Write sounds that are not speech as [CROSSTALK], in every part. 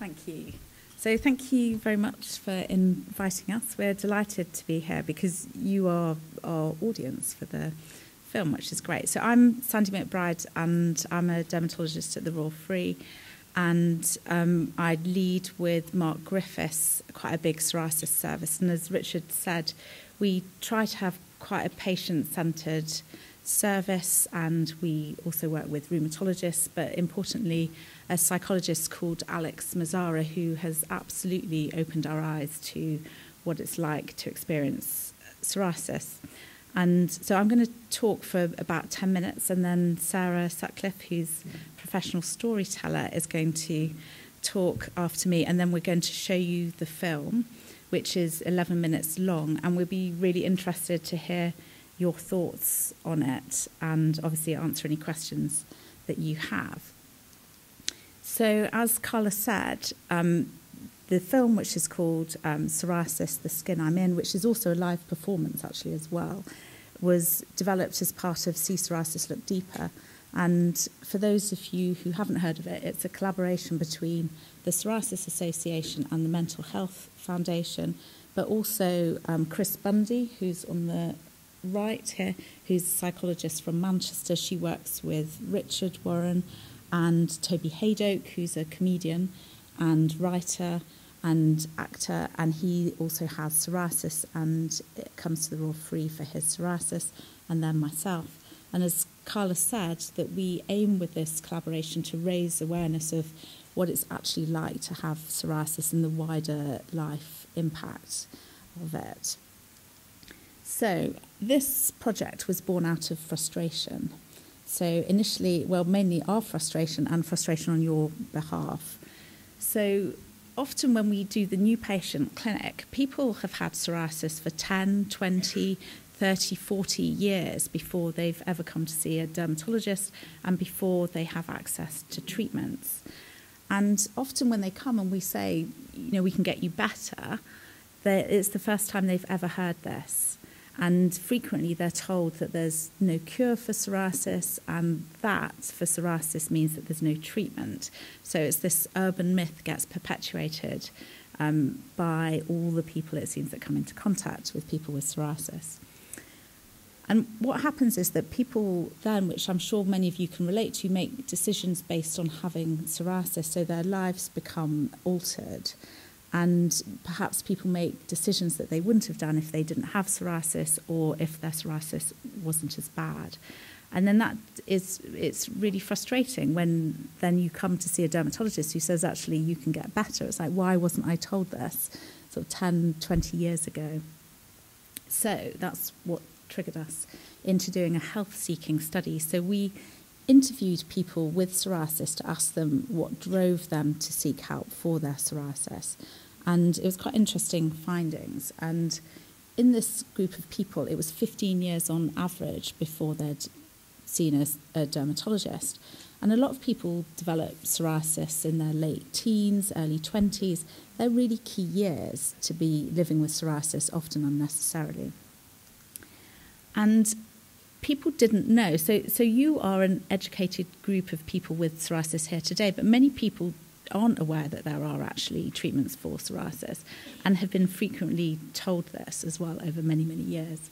Thank you. So, thank you very much for inviting us. We're delighted to be here because you are our audience for the film, which is great. So, I'm Sandy McBride, and I'm a dermatologist at the Royal Free. And um, I lead with Mark Griffiths quite a big psoriasis service. And as Richard said, we try to have quite a patient centred service, and we also work with rheumatologists, but importantly, a psychologist called Alex Mazzara, who has absolutely opened our eyes to what it's like to experience psoriasis. And so I'm going to talk for about 10 minutes, and then Sarah Sutcliffe, who's a professional storyteller, is going to talk after me, and then we're going to show you the film, which is 11 minutes long, and we'll be really interested to hear your thoughts on it and obviously answer any questions that you have. So, as Carla said, um, the film, which is called um, Psoriasis, The Skin I'm In, which is also a live performance actually as well, was developed as part of See Psoriasis Look Deeper. And for those of you who haven't heard of it, it's a collaboration between the Psoriasis Association and the Mental Health Foundation, but also um, Chris Bundy, who's on the right here, who's a psychologist from Manchester. She works with Richard Warren and Toby Hadoke, who's a comedian and writer and actor, and he also has psoriasis and it comes to the Royal Free for his psoriasis, and then myself. And as Carla said, that we aim with this collaboration to raise awareness of what it's actually like to have psoriasis and the wider life impact of it. So, this project was born out of frustration. So, initially, well, mainly our frustration and frustration on your behalf. So, often when we do the new patient clinic, people have had psoriasis for 10, 20, 30, 40 years before they've ever come to see a dermatologist and before they have access to treatments. And often when they come and we say, you know, we can get you better, it's the first time they've ever heard this. And frequently they're told that there's no cure for psoriasis, and that for psoriasis means that there's no treatment. So it's this urban myth gets perpetuated um, by all the people, it seems, that come into contact with people with psoriasis. And what happens is that people then, which I'm sure many of you can relate to, make decisions based on having psoriasis, so their lives become altered. And perhaps people make decisions that they wouldn't have done if they didn't have psoriasis or if their psoriasis wasn't as bad. And then that is it's really frustrating when then you come to see a dermatologist who says actually you can get better. It's like why wasn't I told this sort of 10, 20 years ago? So that's what triggered us into doing a health seeking study. So we interviewed people with psoriasis to ask them what drove them to seek help for their psoriasis. And it was quite interesting findings. And in this group of people, it was 15 years on average before they'd seen a, a dermatologist. And a lot of people develop psoriasis in their late teens, early 20s. They're really key years to be living with psoriasis, often unnecessarily. And people didn't know. So, so you are an educated group of people with psoriasis here today, but many people aren't aware that there are actually treatments for psoriasis and have been frequently told this as well over many, many years.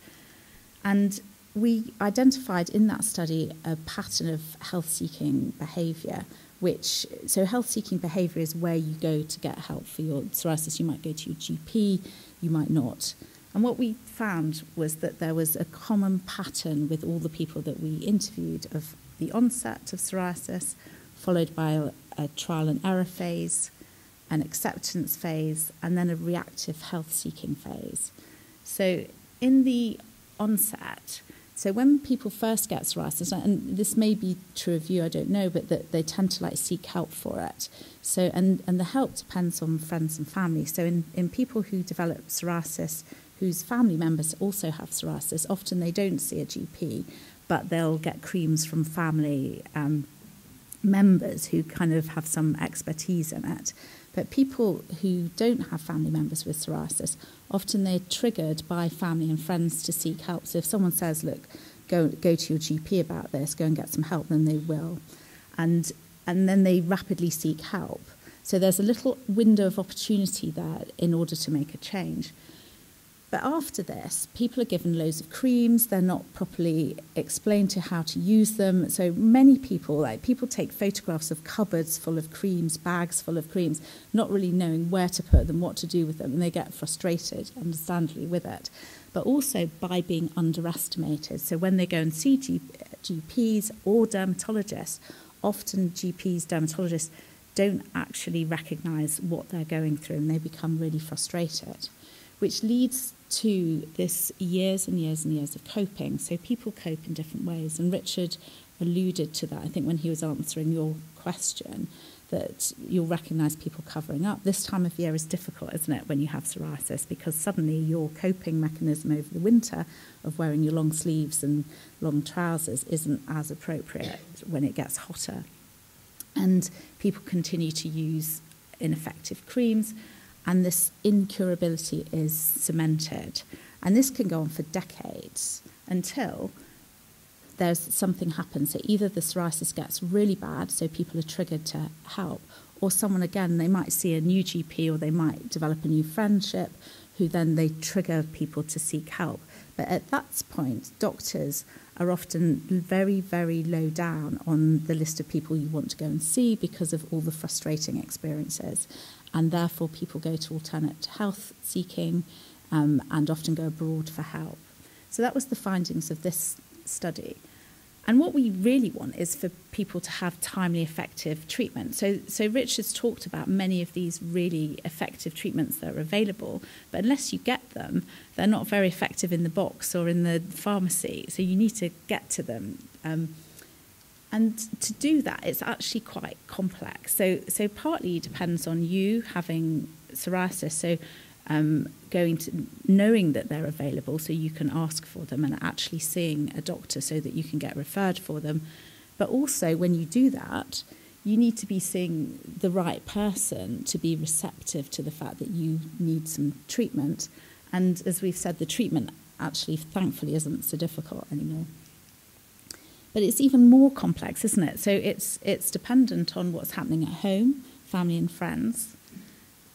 And we identified in that study a pattern of health seeking behaviour, which, so health seeking behaviour is where you go to get help for your psoriasis. You might go to your GP, you might not. And what we found was that there was a common pattern with all the people that we interviewed of the onset of psoriasis, followed by a, a trial and error phase, an acceptance phase, and then a reactive health seeking phase. So, in the onset, so when people first get psoriasis, and this may be true of you, I don't know, but that they tend to like seek help for it. So and, and the help depends on friends and family. So in, in people who develop psoriasis whose family members also have psoriasis, often they don't see a GP, but they'll get creams from family um, members who kind of have some expertise in it. But people who don't have family members with psoriasis, often they're triggered by family and friends to seek help. So if someone says, look, go, go to your GP about this, go and get some help, then they will. And, and then they rapidly seek help. So there's a little window of opportunity there in order to make a change. But after this, people are given loads of creams. They're not properly explained to how to use them. So many people, like people, take photographs of cupboards full of creams, bags full of creams, not really knowing where to put them, what to do with them, and they get frustrated, understandably, with it. But also by being underestimated. So when they go and see GPs or dermatologists, often GPs, dermatologists don't actually recognise what they're going through, and they become really frustrated which leads to this years and years and years of coping. So people cope in different ways. And Richard alluded to that, I think, when he was answering your question, that you'll recognise people covering up. This time of year is difficult, isn't it, when you have psoriasis, because suddenly your coping mechanism over the winter of wearing your long sleeves and long trousers isn't as appropriate when it gets hotter. And people continue to use ineffective creams. And this incurability is cemented. And this can go on for decades until there's something happens. So either the psoriasis gets really bad, so people are triggered to help, or someone again, they might see a new GP or they might develop a new friendship who then they trigger people to seek help. But at that point, doctors are often very, very low down on the list of people you want to go and see because of all the frustrating experiences and therefore people go to alternate health seeking um, and often go abroad for help. So that was the findings of this study. And what we really want is for people to have timely, effective treatment. So, so Richard's talked about many of these really effective treatments that are available, but unless you get them, they're not very effective in the box or in the pharmacy. So you need to get to them. Um, and to do that, it's actually quite complex. So, so partly depends on you having psoriasis. So, um, going to knowing that they're available, so you can ask for them, and actually seeing a doctor so that you can get referred for them. But also, when you do that, you need to be seeing the right person to be receptive to the fact that you need some treatment. And as we've said, the treatment actually, thankfully, isn't so difficult anymore. But it's even more complex, isn't it? So it's, it's dependent on what's happening at home, family and friends,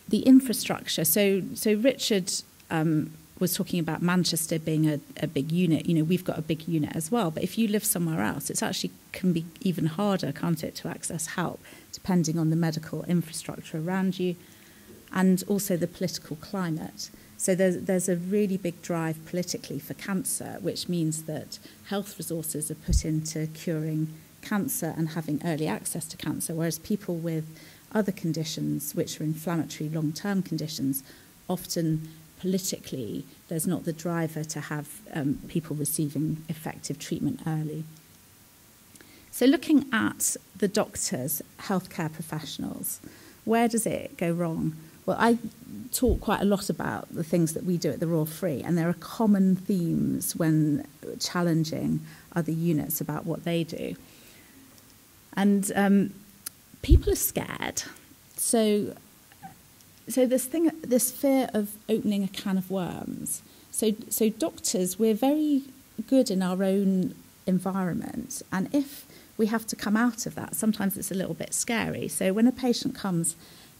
the infrastructure. So, so Richard um, was talking about Manchester being a, a big unit. You know, we've got a big unit as well. But if you live somewhere else, it actually can be even harder, can't it, to access help, depending on the medical infrastructure around you and also the political climate. So there's, there's a really big drive politically for cancer, which means that health resources are put into curing cancer and having early access to cancer, whereas people with other conditions, which are inflammatory long-term conditions, often politically there's not the driver to have um, people receiving effective treatment early. So looking at the doctors, healthcare professionals, where does it go wrong? Well, I talk quite a lot about the things that we do at the Royal Free, and there are common themes when challenging other units about what they do. And um, people are scared. So, so this thing, this fear of opening a can of worms. So, so doctors, we're very good in our own environment, and if we have to come out of that, sometimes it's a little bit scary. So when a patient comes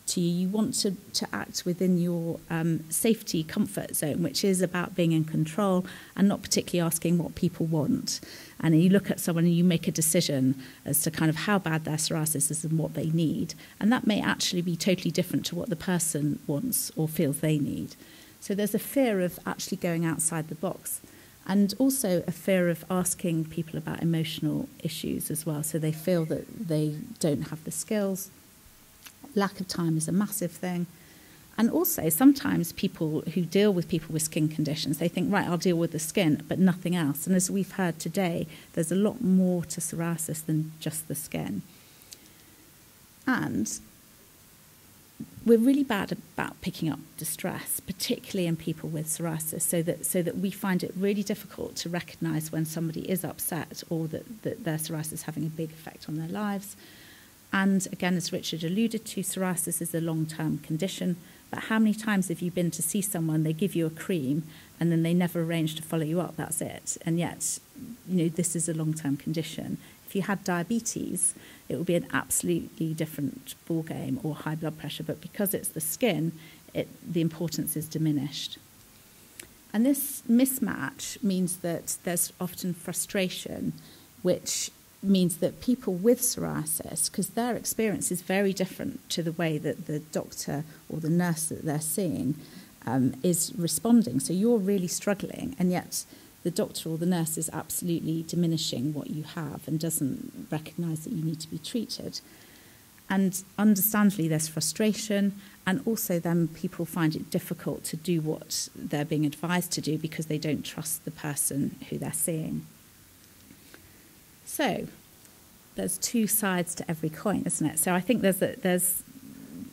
to you. You want to, to act within your um, safety comfort zone, which is about being in control and not particularly asking what people want. And you look at someone and you make a decision as to kind of how bad their psoriasis is and what they need. And that may actually be totally different to what the person wants or feels they need. So there's a fear of actually going outside the box. And also a fear of asking people about emotional issues as well. So they feel that they don't have the skills lack of time is a massive thing. And also, sometimes people who deal with people with skin conditions, they think, right, I'll deal with the skin, but nothing else. And as we've heard today, there's a lot more to psoriasis than just the skin. And we're really bad about picking up distress, particularly in people with psoriasis, so that, so that we find it really difficult to recognize when somebody is upset or that, that their psoriasis is having a big effect on their lives. And again, as Richard alluded to, psoriasis is a long term condition. But how many times have you been to see someone, they give you a cream, and then they never arrange to follow you up? That's it. And yet, you know, this is a long term condition. If you had diabetes, it would be an absolutely different ball game or high blood pressure, but because it's the skin, it, the importance is diminished. And this mismatch means that there's often frustration, which means that people with psoriasis, because their experience is very different to the way that the doctor or the nurse that they're seeing um, is responding. So you're really struggling, and yet the doctor or the nurse is absolutely diminishing what you have and doesn't recognize that you need to be treated. And understandably, there's frustration, and also then people find it difficult to do what they're being advised to do because they don't trust the person who they're seeing. So, there's two sides to every coin, isn't it? So I think there's a, there's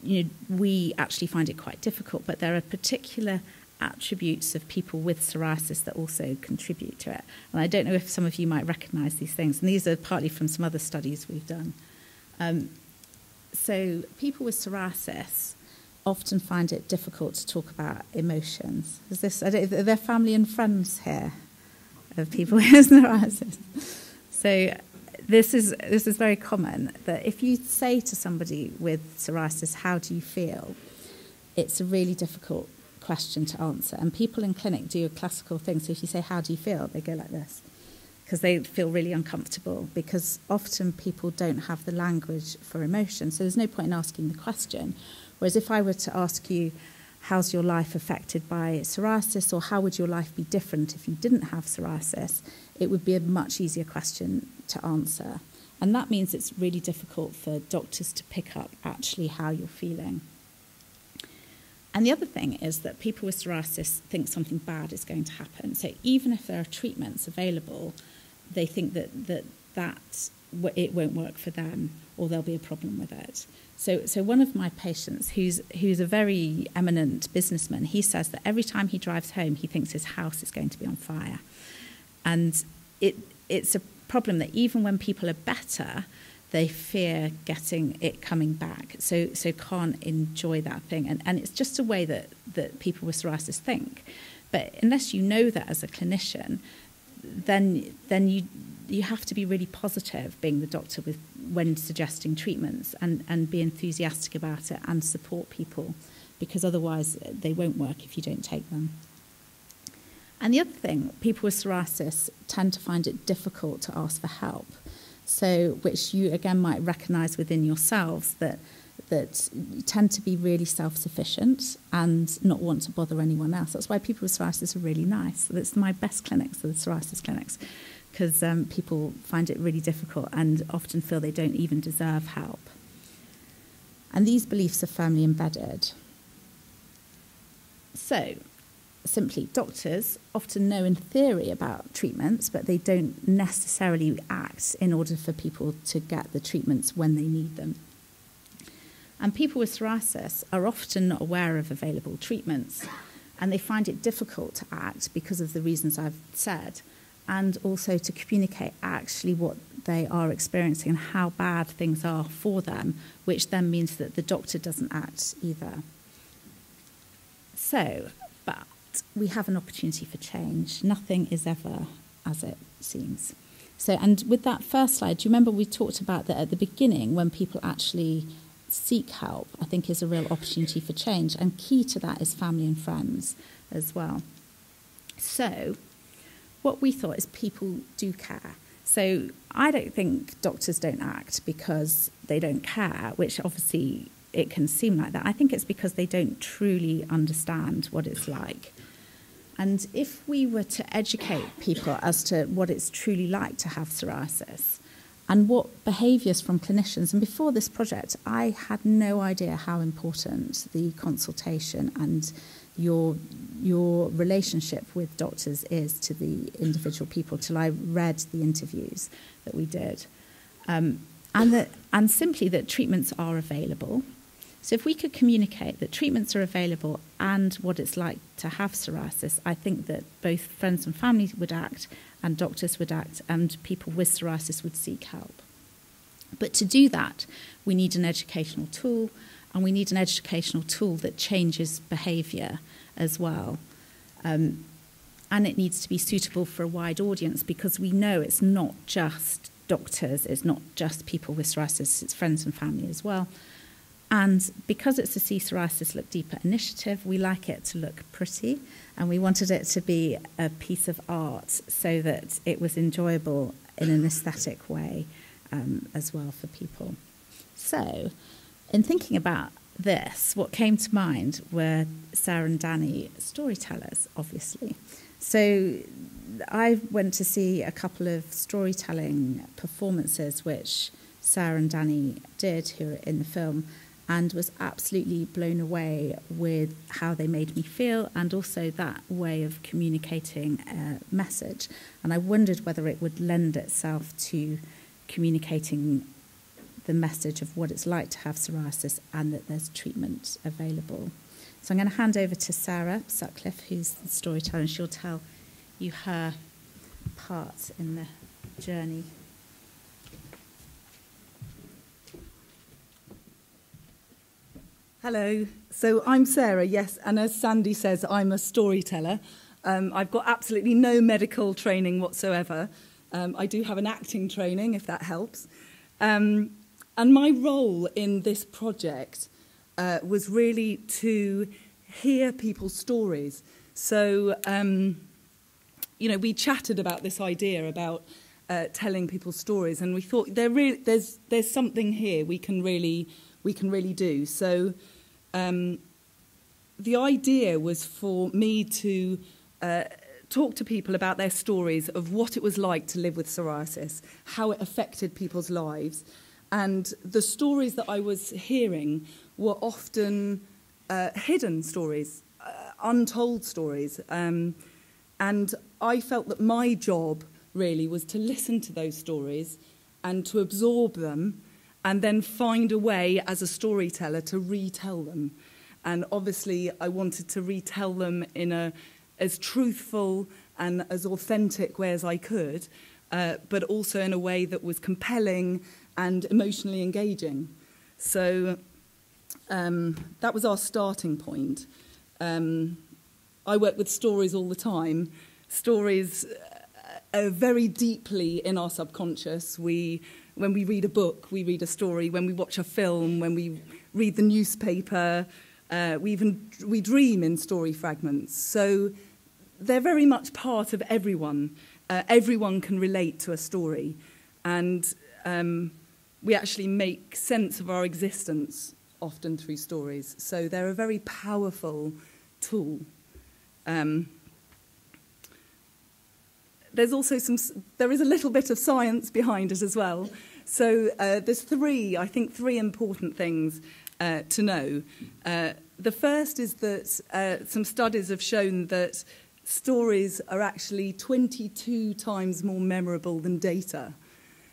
you know we actually find it quite difficult, but there are particular attributes of people with psoriasis that also contribute to it. And I don't know if some of you might recognise these things, and these are partly from some other studies we've done. Um, so people with psoriasis often find it difficult to talk about emotions. Is this, are there family and friends here of people [LAUGHS] with psoriasis? So this is, this is very common that if you say to somebody with psoriasis, how do you feel? It's a really difficult question to answer. And people in clinic do a classical thing. So if you say, how do you feel? They go like this because they feel really uncomfortable because often people don't have the language for emotion. So there's no point in asking the question. Whereas if I were to ask you, how's your life affected by psoriasis or how would your life be different if you didn't have psoriasis, it would be a much easier question to answer. And that means it's really difficult for doctors to pick up actually how you're feeling. And the other thing is that people with psoriasis think something bad is going to happen. So even if there are treatments available, they think that that, that it won't work for them or there'll be a problem with it. So, so one of my patients, who's, who's a very eminent businessman, he says that every time he drives home, he thinks his house is going to be on fire. And it, it's a problem that even when people are better, they fear getting it coming back, so so can't enjoy that thing, and and it's just a way that that people with psoriasis think. But unless you know that as a clinician, then then you you have to be really positive being the doctor with when suggesting treatments and and be enthusiastic about it and support people because otherwise they won't work if you don't take them. And the other thing, people with psoriasis tend to find it difficult to ask for help. So, which you again might recognize within yourselves that that tend to be really self-sufficient and not want to bother anyone else. That's why people with psoriasis are really nice. That's my best clinics, the psoriasis clinics, because um, people find it really difficult and often feel they don't even deserve help. And these beliefs are firmly embedded. So, simply doctors often know in theory about treatments, but they don't necessarily act in order for people to get the treatments when they need them. And people with psoriasis are often not aware of available treatments, and they find it difficult to act because of the reasons I've said, and also to communicate actually what they are experiencing and how bad things are for them, which then means that the doctor doesn't act either. So, we have an opportunity for change. Nothing is ever as it seems. So, and with that first slide, do you remember we talked about that at the beginning when people actually seek help, I think is a real opportunity for change. And key to that is family and friends as well. So, what we thought is people do care. So, I don't think doctors don't act because they don't care, which obviously it can seem like that. I think it's because they don't truly understand what it's like. And if we were to educate people as to what it's truly like to have psoriasis and what behaviours from clinicians, and before this project, I had no idea how important the consultation and your your relationship with doctors is to the individual people till I read the interviews that we did. Um, and, that, and simply that treatments are available so if we could communicate that treatments are available and what it's like to have psoriasis, I think that both friends and family would act and doctors would act and people with psoriasis would seek help. But to do that, we need an educational tool and we need an educational tool that changes behaviour as well. Um, and it needs to be suitable for a wide audience because we know it's not just doctors, it's not just people with psoriasis, it's friends and family as well. And because it's a See Psoriasis Look Deeper initiative, we like it to look pretty and we wanted it to be a piece of art so that it was enjoyable in an aesthetic way um, as well for people. So, in thinking about this, what came to mind were Sarah and Danny storytellers, obviously. So I went to see a couple of storytelling performances which Sarah and Danny did who are in the film and was absolutely blown away with how they made me feel and also that way of communicating a message. And I wondered whether it would lend itself to communicating the message of what it's like to have psoriasis and that there's treatment available. So I'm going to hand over to Sarah Sutcliffe, who's the storyteller, and she'll tell you her part in the journey. Hello. So I'm Sarah, yes, and as Sandy says, I'm a storyteller. Um, I've got absolutely no medical training whatsoever. Um, I do have an acting training, if that helps. Um, and my role in this project uh, was really to hear people's stories. So, um, you know, we chatted about this idea about uh, telling people's stories, and we thought there really, there's there's something here we can really we can really do. So, um, the idea was for me to uh, talk to people about their stories of what it was like to live with psoriasis, how it affected people's lives. And the stories that I was hearing were often uh, hidden stories, uh, untold stories. Um, and I felt that my job really was to listen to those stories and to absorb them and then find a way as a storyteller to retell them. And obviously, I wanted to retell them in a as truthful and as authentic way as I could, uh, but also in a way that was compelling and emotionally engaging. So um, that was our starting point. Um, I work with stories all the time. Stories uh, are very deeply in our subconscious. We, when we read a book, we read a story. When we watch a film, when we read the newspaper, uh, we even we dream in story fragments. So they're very much part of everyone. Uh, everyone can relate to a story, and um, we actually make sense of our existence often through stories. So they're a very powerful tool. Um, there's also some, there is a little bit of science behind it as well. So uh, there's three, I think, three important things uh, to know. Uh, the first is that uh, some studies have shown that stories are actually 22 times more memorable than data.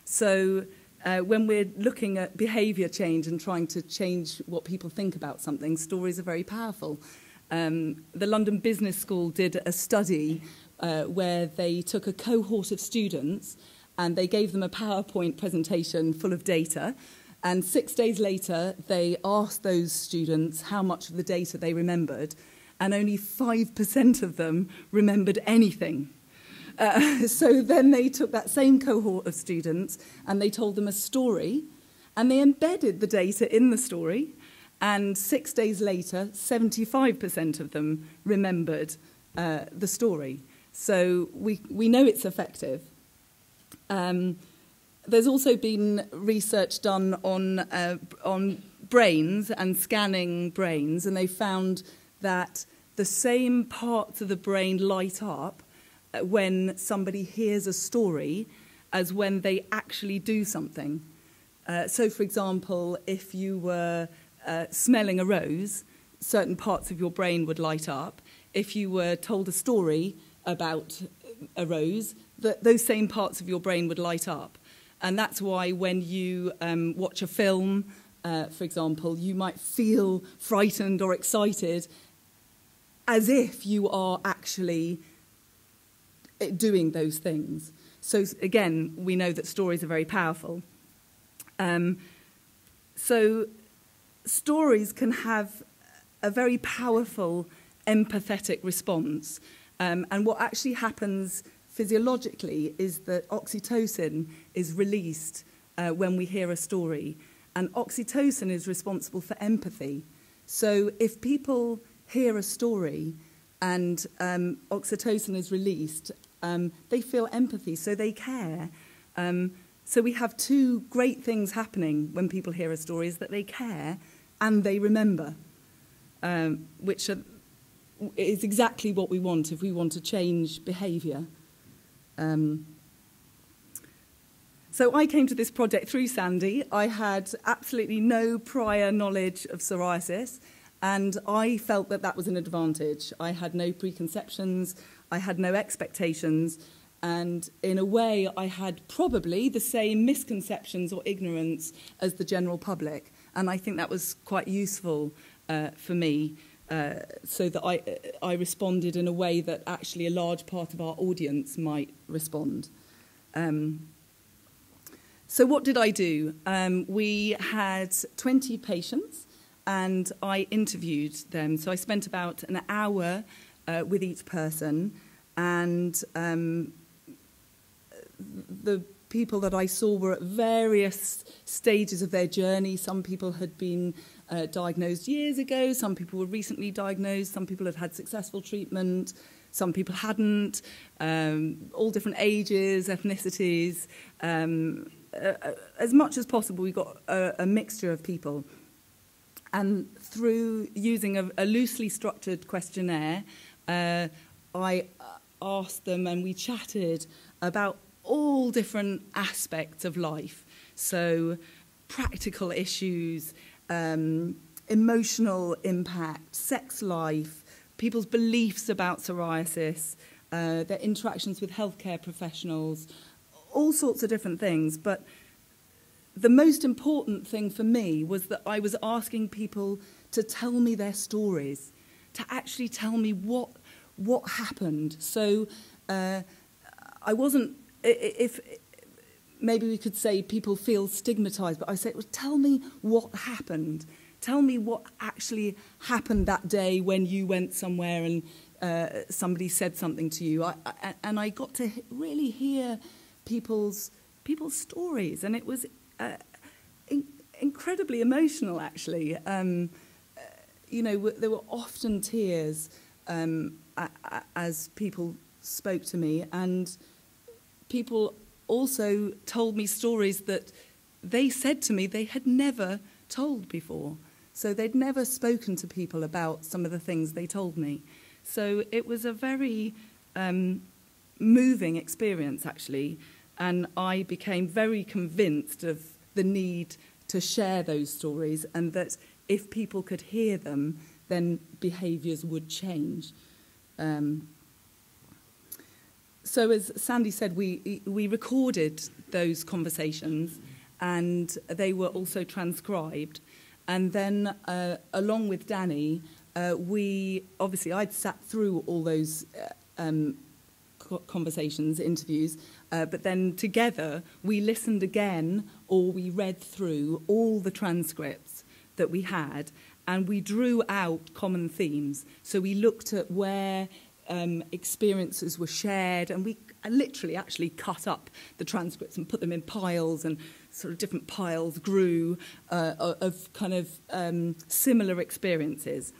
So uh, when we're looking at behavior change and trying to change what people think about something, stories are very powerful. Um, the London Business School did a study uh, where they took a cohort of students and they gave them a PowerPoint presentation full of data. And six days later, they asked those students how much of the data they remembered, and only 5% of them remembered anything. Uh, [LAUGHS] so then they took that same cohort of students and they told them a story and they embedded the data in the story. And six days later, 75% of them remembered uh, the story. So we, we know it's effective. Um, there's also been research done on, uh, on brains and scanning brains, and they found that the same parts of the brain light up uh, when somebody hears a story as when they actually do something. Uh, so, for example, if you were uh, smelling a rose, certain parts of your brain would light up. If you were told a story about a rose, that those same parts of your brain would light up. And that's why when you um, watch a film, uh, for example, you might feel frightened or excited as if you are actually doing those things. So, again, we know that stories are very powerful. Um, so, stories can have a very powerful empathetic response. Um, and what actually happens physiologically is that oxytocin is released uh, when we hear a story. And oxytocin is responsible for empathy. So if people hear a story and um, oxytocin is released, um, they feel empathy, so they care. Um, so we have two great things happening when people hear a story is that they care and they remember, um, which are, is exactly what we want if we want to change behaviour. Um, so I came to this project through Sandy. I had absolutely no prior knowledge of psoriasis, and I felt that that was an advantage. I had no preconceptions, I had no expectations, and in a way, I had probably the same misconceptions or ignorance as the general public. And I think that was quite useful uh, for me. Uh, so that I, I responded in a way that actually a large part of our audience might respond. Um, so what did I do? Um, we had 20 patients and I interviewed them. So I spent about an hour uh, with each person and um, the people that I saw were at various stages of their journey. Some people had been uh, diagnosed years ago, some people were recently diagnosed, some people had had successful treatment, some people hadn't, um, all different ages, ethnicities. Um, uh, as much as possible, we got a, a mixture of people. And through using a, a loosely structured questionnaire, uh, I asked them and we chatted about all different aspects of life. So practical issues, um, emotional impact, sex life, people's beliefs about psoriasis, uh, their interactions with healthcare professionals, all sorts of different things. But the most important thing for me was that I was asking people to tell me their stories, to actually tell me what what happened. So uh, I wasn't if maybe we could say people feel stigmatized, but I say, well, tell me what happened. Tell me what actually happened that day when you went somewhere and uh, somebody said something to you. I, I, and I got to really hear people's people's stories, and it was uh, in, incredibly emotional. Actually, um, uh, you know, there were often tears um, as people spoke to me, and people also told me stories that they said to me they had never told before. So they'd never spoken to people about some of the things they told me. So it was a very um, moving experience, actually. And I became very convinced of the need to share those stories and that if people could hear them, then behaviours would change. Um, so as Sandy said, we, we recorded those conversations and they were also transcribed. And then, uh, along with Danny, uh, we obviously I'd sat through all those uh, um, conversations, interviews, uh, but then together we listened again or we read through all the transcripts that we had and we drew out common themes. So we looked at where um, experiences were shared, and we literally actually cut up the transcripts and put them in piles, and sort of different piles grew uh, of kind of um, similar experiences.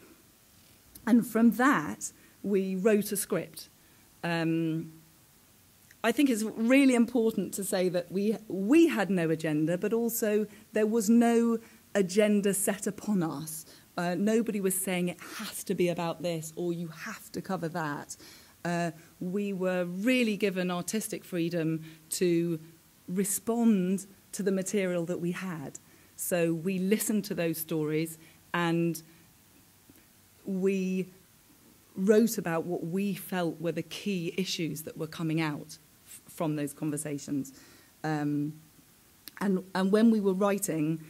And from that, we wrote a script. Um, I think it's really important to say that we, we had no agenda, but also there was no agenda set upon us. Uh, nobody was saying it has to be about this or you have to cover that. Uh, we were really given artistic freedom to respond to the material that we had. So we listened to those stories and we wrote about what we felt were the key issues that were coming out from those conversations. Um, and, and when we were writing,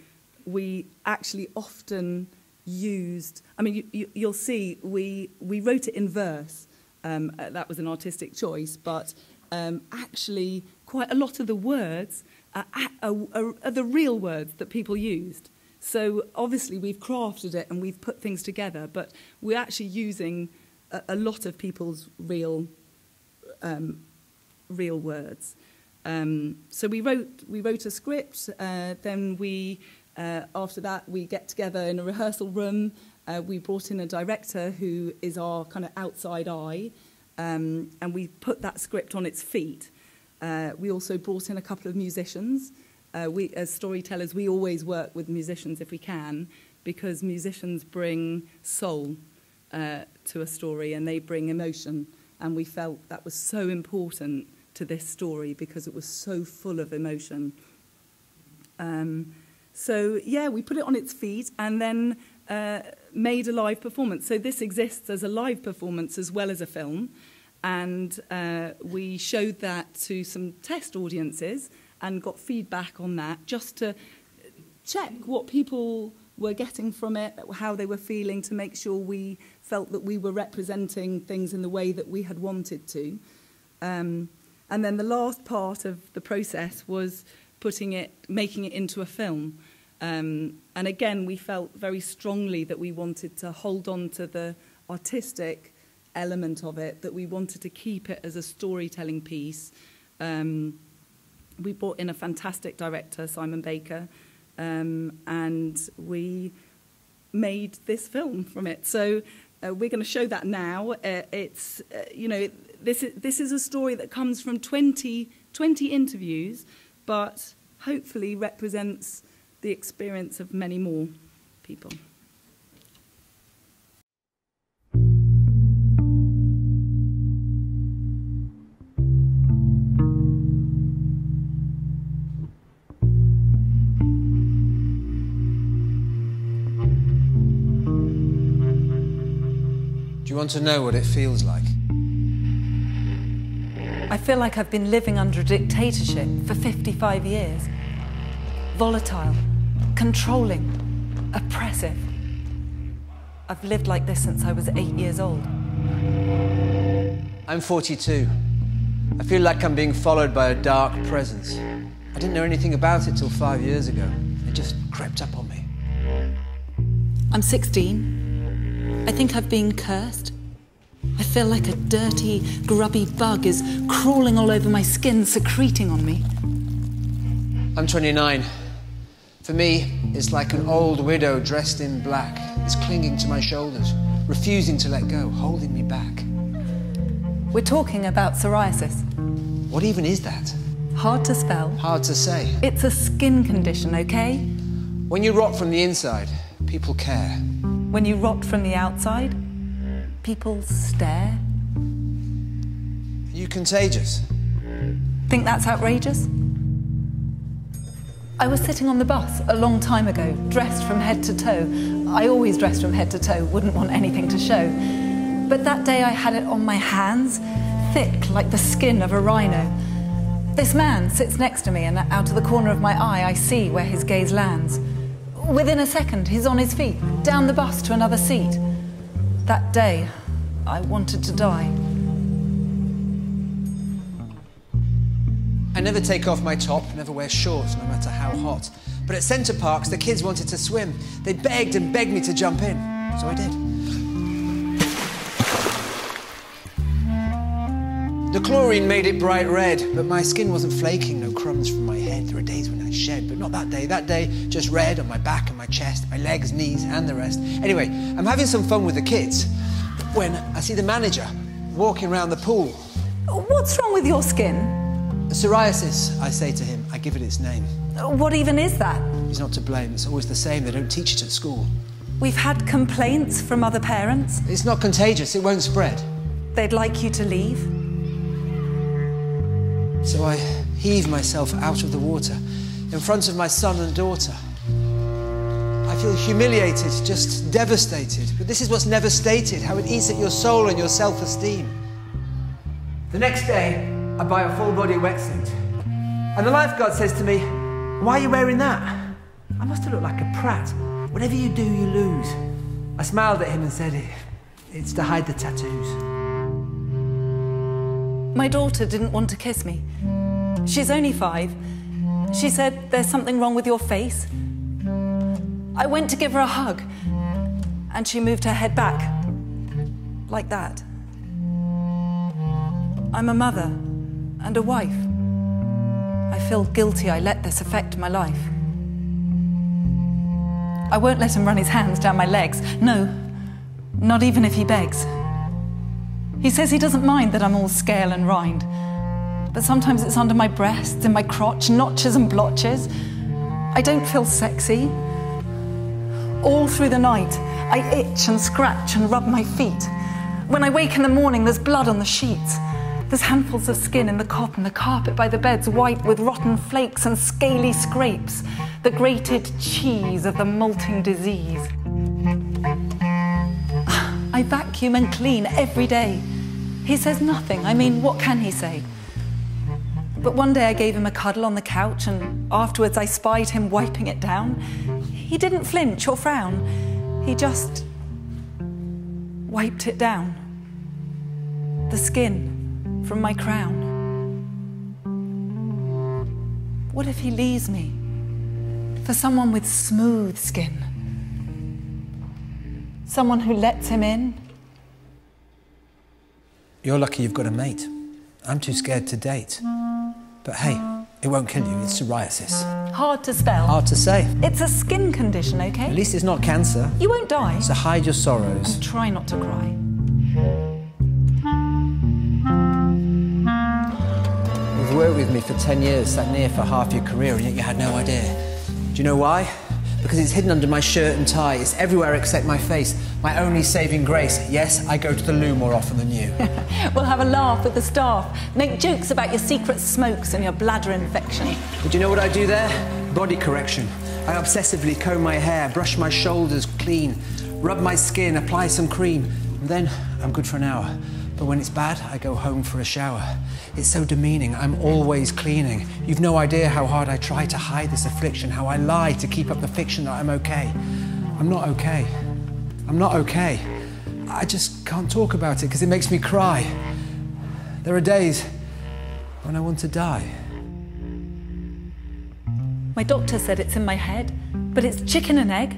we actually often used. I mean, you, you, you'll see we we wrote it in verse. Um, uh, that was an artistic choice, but um, actually, quite a lot of the words are, are, are, are the real words that people used. So obviously, we've crafted it and we've put things together, but we're actually using a, a lot of people's real um, real words. Um, so we wrote, we wrote a script, uh, then we, uh, after that, we get together in a rehearsal room. Uh, we brought in a director who is our kind of outside eye, um, and we put that script on its feet. Uh, we also brought in a couple of musicians. Uh, we, as storytellers, we always work with musicians if we can, because musicians bring soul uh, to a story and they bring emotion. And we felt that was so important to this story because it was so full of emotion. Um, so, yeah, we put it on its feet and then uh, made a live performance. So, this exists as a live performance as well as a film. And uh, we showed that to some test audiences and got feedback on that just to check what people were getting from it, how they were feeling, to make sure we felt that we were representing things in the way that we had wanted to. Um, and then the last part of the process was putting it, making it into a film. Um, and again, we felt very strongly that we wanted to hold on to the artistic element of it, that we wanted to keep it as a storytelling piece. Um, we brought in a fantastic director, Simon Baker, um, and we made this film from it. So uh, we're going to show that now. Uh, it's, uh, you know, this is, this is a story that comes from 20, 20 interviews, but hopefully represents the experience of many more people. Do you want to know what it feels like? I feel like I've been living under a dictatorship for 55 years. Volatile, controlling, oppressive. I've lived like this since I was eight years old. I'm 42. I feel like I'm being followed by a dark presence. I didn't know anything about it till five years ago. It just crept up on me. I'm 16. I think I've been cursed. I feel like a dirty, grubby bug is crawling all over my skin, secreting on me. I'm 29. For me, it's like an old widow dressed in black. It's clinging to my shoulders, refusing to let go, holding me back. We're talking about psoriasis. What even is that? Hard to spell. Hard to say. It's a skin condition, okay? When you rot from the inside, people care. When you rot from the outside, people stare. Are you contagious? Think that's outrageous? I was sitting on the bus a long time ago, dressed from head to toe. I always dress from head to toe, wouldn't want anything to show. But that day I had it on my hands, thick like the skin of a rhino. This man sits next to me, and out of the corner of my eye, I see where his gaze lands. Within a second, he's on his feet, down the bus to another seat. That day, I wanted to die. I never take off my top, never wear shorts, no matter how hot. But at Center Parcs, the kids wanted to swim. They begged and begged me to jump in, so I did. The chlorine made it bright red, but my skin wasn't flaking, no crumbs from my head. There were days when I shed, but not that day. That day, just red on my back and my chest, my legs, knees, and the rest. Anyway, I'm having some fun with the kids when I see the manager walking around the pool. What's wrong with your skin? Psoriasis, I say to him. I give it its name. What even is that? He's not to blame. It's always the same. They don't teach it at school. We've had complaints from other parents. It's not contagious. It won't spread. They'd like you to leave. So I heave myself out of the water in front of my son and daughter. I feel humiliated, just devastated. But this is what's never stated how it eats at your soul and your self esteem. The next day, I buy a full body wetsuit. And the lifeguard says to me, Why are you wearing that? I must have looked like a prat. Whatever you do, you lose. I smiled at him and said, It's to hide the tattoos. My daughter didn't want to kiss me. She's only five. She said, There's something wrong with your face. I went to give her a hug, and she moved her head back. Like that. I'm a mother. And a wife. I feel guilty I let this affect my life. I won't let him run his hands down my legs. No, not even if he begs. He says he doesn't mind that I'm all scale and rind. But sometimes it's under my breasts, in my crotch, notches and blotches. I don't feel sexy. All through the night, I itch and scratch and rub my feet. When I wake in the morning, there's blood on the sheets. There's handfuls of skin in the cotton, the carpet by the bed's white with rotten flakes and scaly scrapes, the grated cheese of the molting disease. [SIGHS] I vacuum and clean every day. He says nothing. I mean, what can he say? But one day I gave him a cuddle on the couch, and afterwards I spied him wiping it down. He didn't flinch or frown, he just wiped it down. The skin from my crown. What if he leaves me for someone with smooth skin? Someone who lets him in? You're lucky you've got a mate. I'm too scared to date. But hey, it won't kill you. It's psoriasis. Hard to spell. Hard to say. It's a skin condition, okay? At least it's not cancer. You won't die. So hide your sorrows. Try not to cry. Worked with me for 10 years, sat near for half your career, and yet you had no idea. Do you know why? Because it's hidden under my shirt and tie. It's everywhere except my face. My only saving grace. Yes, I go to the loo more often than you. [LAUGHS] we'll have a laugh with the staff, make jokes about your secret smokes and your bladder infection. But do you know what I do there? Body correction. I obsessively comb my hair, brush my shoulders clean, rub my skin, apply some cream, and then I'm good for an hour. But when it's bad, I go home for a shower. It's so demeaning. I'm always cleaning. You've no idea how hard I try to hide this affliction, how I lie to keep up the fiction that I'm okay. I'm not okay. I'm not okay. I just can't talk about it because it makes me cry. There are days when I want to die. My doctor said it's in my head, but it's chicken and egg.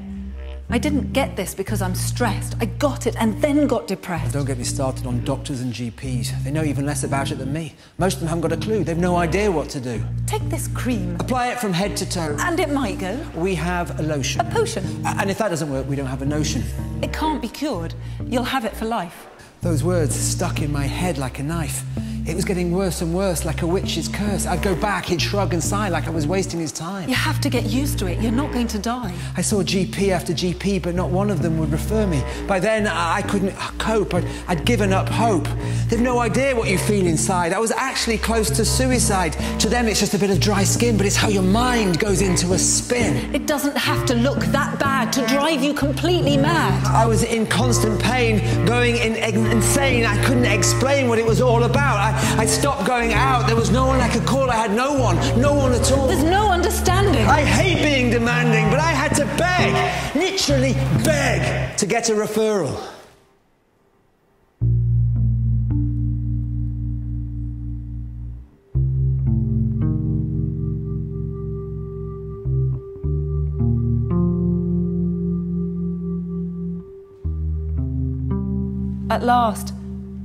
I didn't get this because I'm stressed. I got it and then got depressed. Don't get me started on doctors and GPs. They know even less about it than me. Most of them haven't got a clue. They've no idea what to do. Take this cream. Apply it from head to toe. And it might go. We have a lotion. A potion. And if that doesn't work, we don't have a notion. It can't be cured. You'll have it for life. Those words stuck in my head like a knife. It was getting worse and worse, like a witch's curse. I'd go back, he'd shrug and sigh like I was wasting his time. You have to get used to it. You're not going to die. I saw GP after GP, but not one of them would refer me. By then, I couldn't cope. I'd, I'd given up hope. They've no idea what you feel inside. I was actually close to suicide. To them, it's just a bit of dry skin, but it's how your mind goes into a spin. It doesn't have to look that bad to drive you completely mad. I was in constant pain, going in, insane. I couldn't explain what it was all about. I, I stopped going out. There was no one I could call. I had no one, no one at all. There's no understanding. I hate being demanding, but I had to beg, literally beg, to get a referral. At last,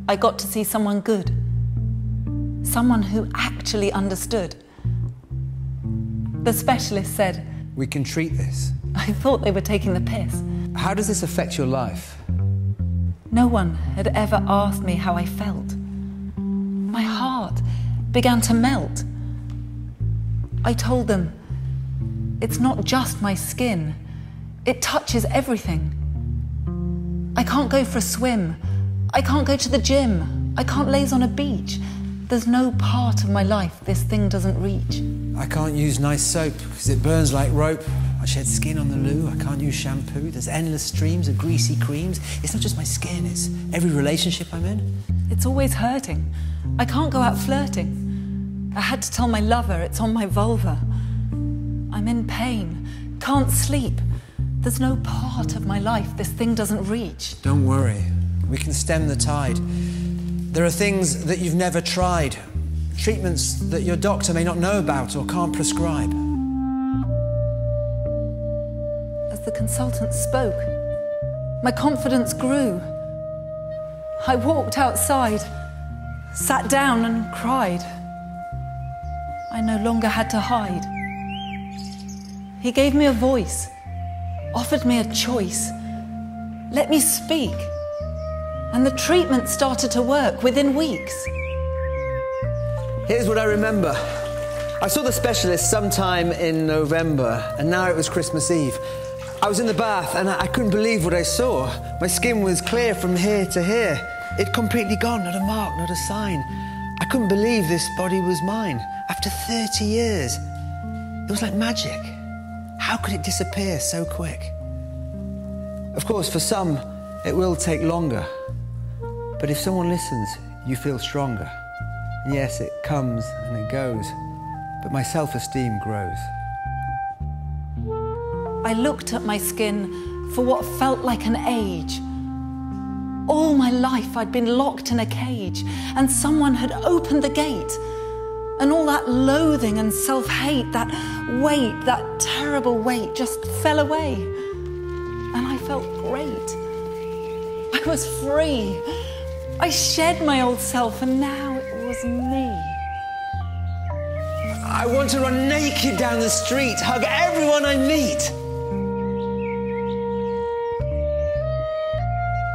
I got to see someone good someone who actually understood. The specialist said, We can treat this. I thought they were taking the piss. How does this affect your life? No one had ever asked me how I felt. My heart began to melt. I told them, it's not just my skin, it touches everything. I can't go for a swim. I can't go to the gym. I can't laze on a beach. There's no part of my life this thing doesn't reach. I can't use nice soap because it burns like rope. I shed skin on the loo. I can't use shampoo. There's endless streams of greasy creams. It's not just my skin, it's every relationship I'm in. It's always hurting. I can't go out flirting. I had to tell my lover it's on my vulva. I'm in pain, can't sleep. There's no part of my life this thing doesn't reach. Don't worry, we can stem the tide. There are things that you've never tried, treatments that your doctor may not know about or can't prescribe. As the consultant spoke, my confidence grew. I walked outside, sat down, and cried. I no longer had to hide. He gave me a voice, offered me a choice, let me speak. And the treatment started to work within weeks. Here's what I remember. I saw the specialist sometime in November, and now it was Christmas Eve. I was in the bath and I couldn't believe what I saw. My skin was clear from here to here. It completely gone, not a mark, not a sign. I couldn't believe this body was mine. After 30 years, it was like magic. How could it disappear so quick? Of course, for some, it will take longer. But if someone listens, you feel stronger. Yes, it comes and it goes, but my self esteem grows. I looked at my skin for what felt like an age. All my life I'd been locked in a cage, and someone had opened the gate. And all that loathing and self hate, that weight, that terrible weight, just fell away. And I felt great. I was free. I shed my old self, and now it was me. I want to run naked down the street, hug everyone I meet.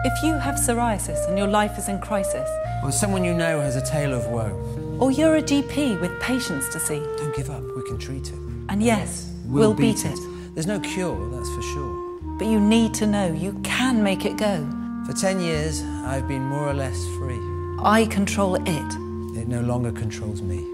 If you have psoriasis and your life is in crisis, or someone you know has a tale of woe, or you're a GP with patients to see, don't give up, we can treat it. And yes, we'll, we'll beat, beat it. it. There's no cure, that's for sure. But you need to know you can make it go. For 10 years, I've been more or less free. I control it. It no longer controls me.